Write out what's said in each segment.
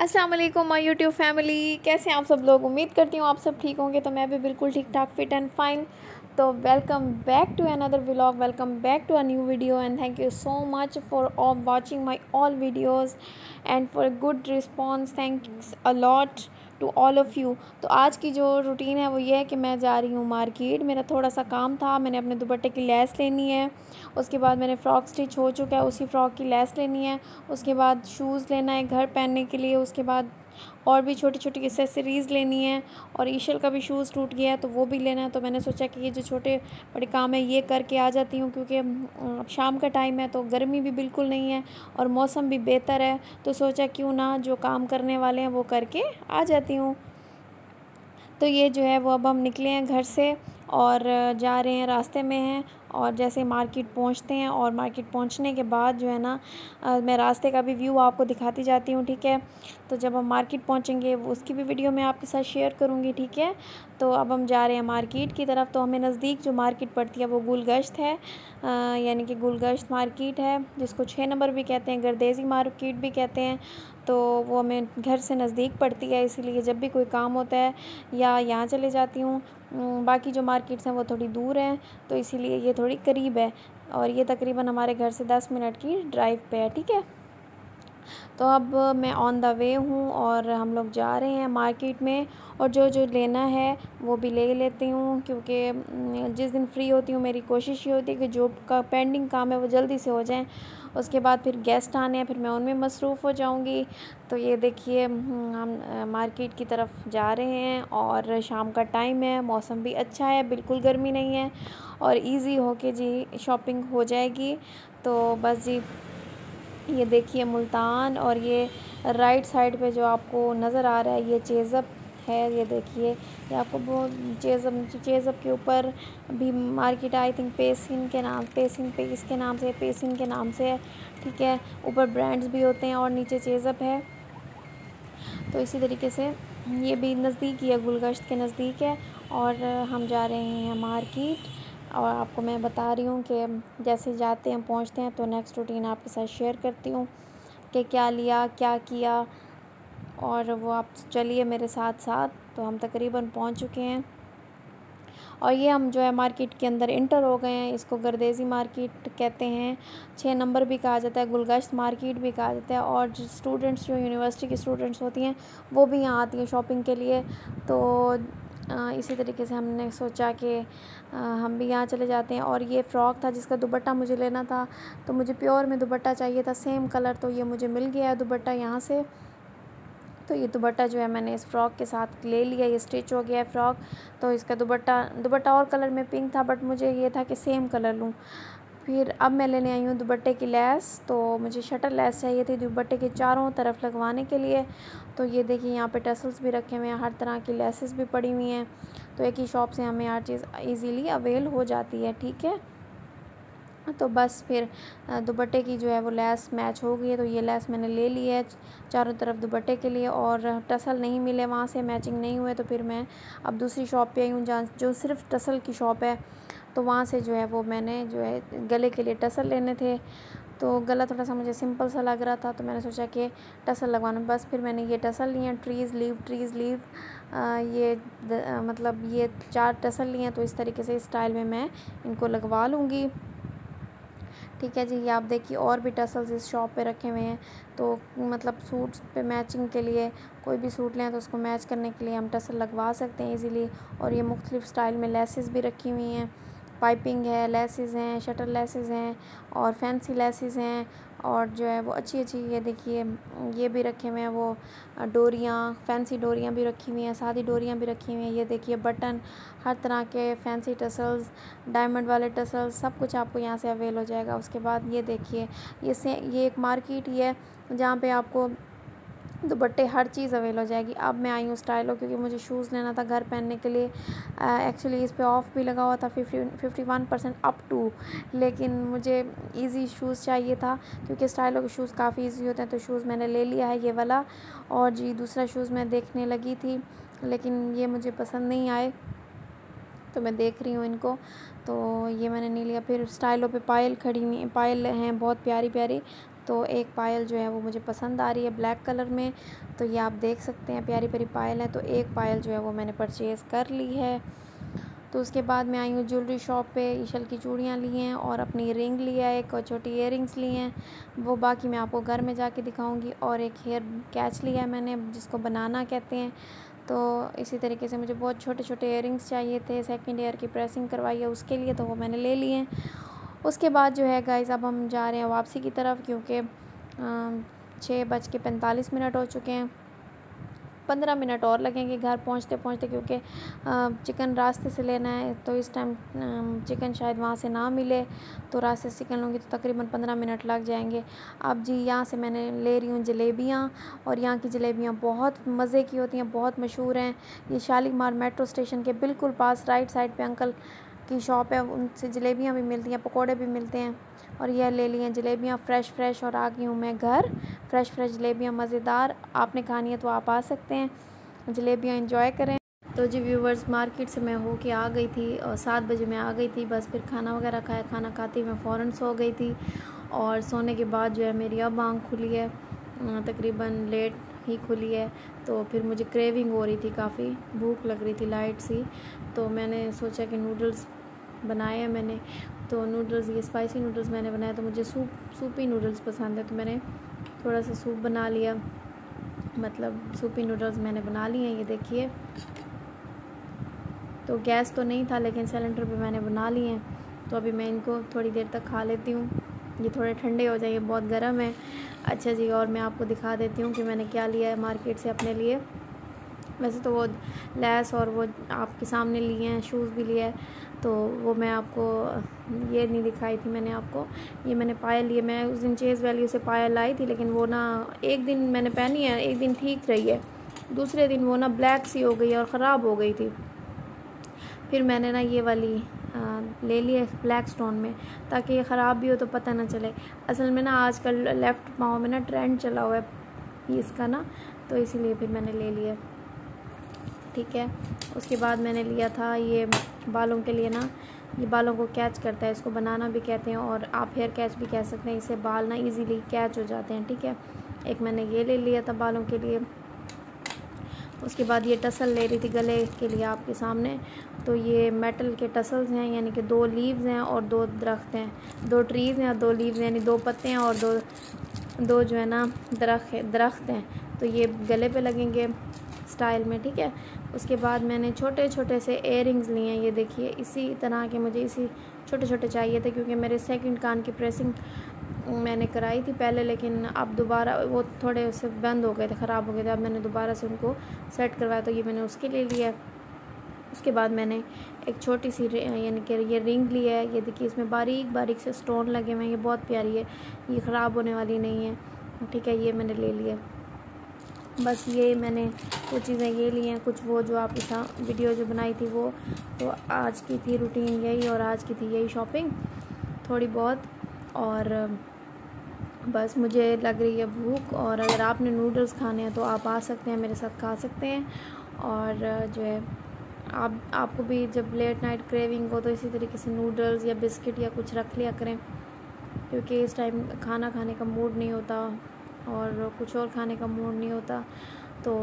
अस्सलाम वालेकुम my YouTube family कैसे हैं आप सब लोग? उम्मीद करती हूँ आप सब ठीक होंगे तो मैं भी बिल्कुल ठीक ठाक फिट एंड फाइन तो welcome back to another vlog welcome back to a new video and thank you so much for all watching my all videos and for good response thanks a lot to all of you तो आज की जो routine है वो ये है कि मैं जा रही हूँ मार्केट मेरा थोड़ा सा काम था, मैंने अपने दुपट्टे की लेस लेनी है. उसके बाद मैंने फ़्रॉक स्टिच हो चुका है, उसी फ़्रॉक की लेस लेनी है. उसके बाद शूज़ लेना है घर पहनने के लिए. उसके बाद और भी छोटी छोटी एसेसरीज़ लेनी है और ईशल का भी शूज़ टूट गया है तो वो भी लेना है। तो मैंने सोचा कि ये जो छोटे बड़े काम है, ये करके आ जाती हूँ क्योंकि अब शाम का टाइम है तो गर्मी भी बिल्कुल नहीं है और मौसम भी बेहतर है। तो सोचा क्यों ना जो काम करने वाले हैं, वो करके आ जाती हूँ। तो ये जो है, वो अब हम निकले हैं घर से और जा रहे हैं, रास्ते में हैं। और जैसे मार्केट पहुँचते हैं और मार्केट पहुँचने के बाद जो है ना मैं रास्ते का भी व्यू आपको दिखाती जाती हूँ, ठीक है? तो जब हम मार्केट पहुँचेंगे उसकी भी वीडियो मैं आपके साथ शेयर करूँगी, ठीक है? तो अब हम जा रहे हैं मार्केट की तरफ़ तो हमें नज़दीक जो मार्केट पड़ती है, वो गुलगश्त है। यानी कि गुलगश्त मार्केट है, जिसको छः नंबर भी कहते हैं, गर्देजी मार्केट भी कहते हैं। तो वो हमें घर से नज़दीक पड़ती है, इसीलिए जब भी कोई काम होता है, या यहाँ चले जाती हूँ बाकी जो मार्केट्स हैं वो थोड़ी दूर हैं तो इसीलिए ये थोड़ी करीब है। और ये तकरीबन हमारे घर से दस मिनट की ड्राइव पे है, ठीक है? तो अब मैं ऑन द वे हूँ और हम लोग जा रहे हैं मार्केट में और जो जो लेना है वो भी ले लेती हूँ, क्योंकि जिस दिन फ्री होती हूँ मेरी कोशिश ये होती है कि जो का पेंडिंग काम है वो जल्दी से हो जाए। उसके बाद फिर गेस्ट आने हैं, फिर मैं उनमें मसरूफ़ हो जाऊँगी। तो ये देखिए, हम मार्केट की तरफ़ जा रहे हैं और शाम का टाइम है, मौसम भी अच्छा है, बिल्कुल गर्मी नहीं है और इजी हो के जी शॉपिंग हो जाएगी। तो बस जी, ये देखिए मुल्तान और ये राइट साइड पे जो आपको नज़र आ रहा है, ये चेज़अप है ये देखिए, ये आपको बहुत चेज़अप चेज़अप के ऊपर भी मार्केट आई थिंक पेसिन के नाम, पेसिन पे इसके नाम से, पेसिन के नाम से है ठीक है, ऊपर ब्रांड्स भी होते हैं और नीचे चेज़अप है। तो इसी तरीके से ये भी नज़दीक ही है, गुलगश्त के नज़दीक है और हम जा रहे हैं मार्केट और आपको मैं बता रही हूँ कि जैसे जाते हैं, पहुँचते हैं तो नेक्स्ट रूटीन आपके साथ शेयर करती हूँ कि क्या लिया, क्या किया और वो आप चलिए मेरे साथ साथ तो हम तकरीबन पहुँच चुके हैं। और ये हम जो है मार्केट के अंदर इंटर हो गए हैं, इसको गर्देजी मार्केट कहते हैं। छः नंबर भी कहा जाता है, गुलगश्त मार्केट भी कहा जाता है, और स्टूडेंट्स, जो यूनिवर्सिटी की स्टूडेंट्स होती हैं, वो भी यहाँ आती हैं शॉपिंग के लिए। तो इसी तरीके से हमने सोचा कि हम भी यहाँ चले जाते हैं। और ये फ़्रॉक था जिसका दुपट्टा मुझे लेना था तो मुझे प्योर में दुपट्टा चाहिए था, सेम कलर तो ये मुझे मिल गया है दुपट्टा यहाँ से। तो ये दुपट्टा जो है मैंने इस फ़्रॉक के साथ ले लिया, ये स्टिच हो गया है फ़्रॉक। तो इसका दुपट्टा दुपट्टा और कलर में पिंक था, बट मुझे ये था कि सेम कलर लूँ। फिर अब मैं लेने आई हूँ दुपट्टे की लेस। तो मुझे शटर लेस चाहिए थी दुपट्टे के चारों तरफ़ लगवाने के लिए। तो ये देखिए यहाँ पे टसल्स भी रखे हुए हैं, हर तरह की लेसेस भी पड़ी हुई हैं। तो एक ही शॉप से हमें हर चीज़ इजीली अवेल हो जाती है, ठीक है? तो बस फिर दुपट्टे की जो है वो लेस मैच हो गई है तो ये लेस मैंने ले ली है चारों तरफ़ दुपट्टे के लिए और टसल नहीं मिले वहाँ से मैचिंग नहीं हुए तो फिर मैं अब दूसरी शॉप पे आई हूँ जहाँ जो सिर्फ़ टसल की शॉप है तो वहाँ से जो है वो मैंने जो है गले के लिए टसल लेने थे। तो गला थोड़ा सा मुझे सिंपल सा लग रहा था तो मैंने सोचा कि टसल लगवाना। बस फिर मैंने ये टसल लिए ट्रीज़ लीव ट्रीज़ लीव ये द, मतलब ये चार टसल लिए तो इस तरीके से स्टाइल में मैं इनको लगवा लूँगी। ठीक है जी, ये आप देखिए, और भी टसल्स इस शॉप पे रखे हुए हैं। तो मतलब सूट्स पे मैचिंग के लिए, कोई भी सूट लें तो उसको मैच करने के लिए हम टसल लगवा सकते हैं इजीली और ये मुख्तलिफ़ स्टाइल में लेसेस भी रखी हुई हैं। पाइपिंग है, लेसेस हैं, शटर लेसेस हैं और फैंसी लेसेस हैं और जो है वो अच्छी अच्छी ये देखिए, ये भी रखे हुए हैं वो डोरियाँ, फैंसी डोरियाँ भी रखी हुई हैं, सादी डोरियाँ भी रखी हुई हैं, ये देखिए बटन, हर तरह के फैंसी टसल्स, डायमंड वाले टसल्स, सब कुछ आपको यहाँ से अवेल हो जाएगा। उसके बाद ये देखिए, ये से, ये एक मार्केट ही है जहाँ पे आपको दुपट्टे हर चीज़ अवेल हो जाएगी। अब मैं आई हूँ स्टाइलो क्योंकि मुझे शूज़ लेना था घर पहनने के लिए। एक्चुअली इस पर ऑफ़ भी लगा हुआ था fifty fifty one percent up to लेकिन मुझे इजी शूज़ चाहिए था क्योंकि स्टाइलो के शूज़ काफ़ी इजी होते हैं। तो शूज़ मैंने ले लिया है ये वाला और जी, दूसरा शूज़ मैं देखने लगी थी, लेकिन ये मुझे पसंद नहीं आए। तो मैं देख रही हूँ इनको। तो ये मैंने नहीं लिया। फिर स्टाइलों पे पायल खड़ी हुई पायल हैं, बहुत प्यारी प्यारी तो एक पायल जो है वो मुझे पसंद आ रही है ब्लैक कलर में। तो ये आप देख सकते हैं, प्यारी प्यारी पायल है। तो एक पायल जो है वो मैंने परचेज़ कर ली है। तो उसके बाद मैं आई हूँ ज्वेलरी शॉप पे, ईशल की चूड़ियाँ ली हैं और अपनी रिंग लिया है, एक और छोटी इयर ली हैं। वो बाकी मैं आपको घर में जाके दिखाऊँगी और एक हेयर कैच लिया है मैंने, जिसको बनाना कहते हैं। तो इसी तरीके से मुझे बहुत छोटे छोटे इयर चाहिए थे। सेकेंड ईयर की प्रेसिंग करवाई है उसके लिए तो वो मैंने ले लिए हैं। उसके बाद जो है गाइज़ अब हम जा रहे हैं वापसी की तरफ़ क्योंकि छः बज के पैंतालीस मिनट हो चुके हैं। पंद्रह मिनट और लगेंगे घर पहुँचते पहुँचते क्योंकि चिकन रास्ते से लेना है तो इस टाइम चिकन शायद वहाँ से ना मिले। तो रास्ते से चिकन लूँगी तो तकरीबन पंद्रह मिनट लग जाएँगे। अब जी, यहाँ से मैंने ले रही हूँ जलेबियाँ और यहाँ की जलेबियाँ बहुत मज़े की होती हैं, बहुत मशहूर हैं। ये शालीमार मेट्रो स्टेशन के बिल्कुल पास, राइट साइड पर अंकल की शॉप है, उनसे जलेबियाँ भी मिलती हैं, पकौड़े भी मिलते हैं। और यह ले ली हैं जलेबियाँ फ़्रेश फ़्रेश और आ गई हूँ मैं घर। फ़्रेश फ़्रेश जलेबियाँ मज़ेदार। आपने खानी है तो आप आ सकते हैं। जलेबियाँ इंजॉय करें। तो जी व्यूवर्स मार्केट से मैं हो के आ गई थी और सात बजे मैं आ गई थी। बस फिर खाना वगैरह खाया। खाना खाती मैं फ़ौर सो गई थी और सोने के बाद जो है मेरी अब आँख खुली है। तकरीबन लेट ही खुली है। तो फिर मुझे क्रेविंग हो रही थी काफ़ी। भूख लग रही थी लाइट सी। तो मैंने सोचा कि नूडल्स बनाए हैं मैंने। तो नूडल्स, ये स्पाइसी नूडल्स मैंने बनाया तो मुझे सूप, सूपी नूडल्स पसंद है। तो मैंने थोड़ा सा सूप बना लिया। मतलब सूपी नूडल्स मैंने बना लिए हैं, ये देखिए। तो गैस तो नहीं था, लेकिन सिलेंडर पे मैंने बना लिए हैं। तो अभी मैं इनको थोड़ी देर तक खा लेती हूँ। ये थोड़े ठंडे हो जाएँगे, बहुत गर्म है। अच्छा जी, और मैं आपको दिखा देती हूँ कि मैंने क्या लिया है मार्केट से अपने लिए। वैसे तो वो लेस और वो आपके सामने लिए हैं शूज़ भी लिए तो वो मैं आपको, ये नहीं दिखाई थी मैंने आपको, ये मैंने पायल लिए, मैं उस दिन चेज़ वैल्यू से पायल लाई थी, लेकिन वो ना एक दिन मैंने पहनी है, एक दिन ठीक रही है, दूसरे दिन वो ना ब्लैक सी हो गई और ख़राब हो गई थी। फिर मैंने ना ये वाली ले लिया ब्लैक स्टोन में, ताकि ये ख़राब भी हो तो पता ना चले। असल में ना आजकल लेफ़्ट पाँव में ना ट्रेंड चला हुआ है, इसका ना तो इसीलिए फिर मैंने ले लिया ठीक है। उसके बाद मैंने लिया था ये बालों के लिए ना, ये बालों को कैच करता है, इसको बनाना भी कहते हैं और आप हेयर कैच भी कह सकते हैं। इससे बाल ना इजीली कैच हो जाते हैं, ठीक है। एक मैंने ये ले लिया था बालों के लिए। उसके बाद ये टसल ले रही थी गले के लिए आपके सामने। तो ये मेटल के टसल्स हैं, यानी कि दो लीव्स हैं और दो दरख्त हैं। दो ट्रीज़ हैं, दो लीव्स यानी दो पत्ते हैं और दो दो जो है ना दरख्त दरख्त हैं। तो ये गले पे लगेंगे। स्टाइल में, ठीक है? उसके बाद मैंने छोटे छोटे से एयर लिए हैं, ये देखिए, इसी तरह के मुझे इसी छोटे छोटे चाहिए थे, क्योंकि मेरे सेकंड कान की प्रेसिंग मैंने कराई थी पहले, लेकिन अब दोबारा वो थोड़े उससे बंद हो गए थे, ख़राब हो गए थे। अब मैंने दोबारा से उनको सेट करवाया तो ये मैंने उसके लिए लिया उसके बाद मैंने एक छोटी सी यानी कि ये रिंग ली है। ये देखिए, इसमें बारीक बारीक से स्टोन लगे हुए हैं, ये बहुत प्यारी है, ये ख़राब होने वाली नहीं है, ठीक है, ये मैंने ले लिया बस ये मैंने कुछ चीज़ें ये ली हैं, कुछ वो जो आपके साथ वीडियो जो बनाई थी वो तो आज की थी रूटीन यही और आज की थी यही शॉपिंग थोड़ी बहुत और, बस मुझे लग रही है भूख और अगर आपने नूडल्स खाने हैं तो आप आ सकते हैं, मेरे साथ खा सकते हैं और जो है, आप, आपको भी जब लेट नाइट क्रेविंग हो तो इसी तरीके से नूडल्स या बिस्किट या कुछ रख लिया करें, क्योंकि इस टाइम खाना खाने का मूड नहीं होता। और कुछ और खाने का मूड नहीं होता तो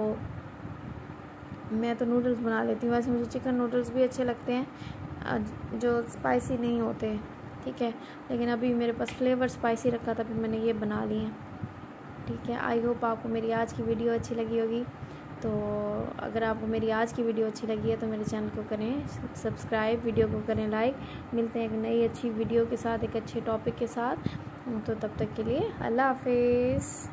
मैं तो नूडल्स बना लेती हूँ। वैसे मुझे चिकन नूडल्स भी अच्छे लगते हैं जो स्पाइसी नहीं होते, ठीक है? लेकिन अभी मेरे पास फ्लेवर स्पाइसी रखा था, फिर मैंने ये बना लिए हैं, ठीक है? आई होप आपको मेरी आज की वीडियो अच्छी लगी होगी। तो अगर आपको मेरी आज की वीडियो अच्छी लगी है तो मेरे चैनल को करें सब्सक्राइब वीडियो को करें लाइक मिलते हैं एक नई अच्छी वीडियो के साथ, एक अच्छे टॉपिक के साथ। तो तब तक के लिए अल्लाह हाफिज़।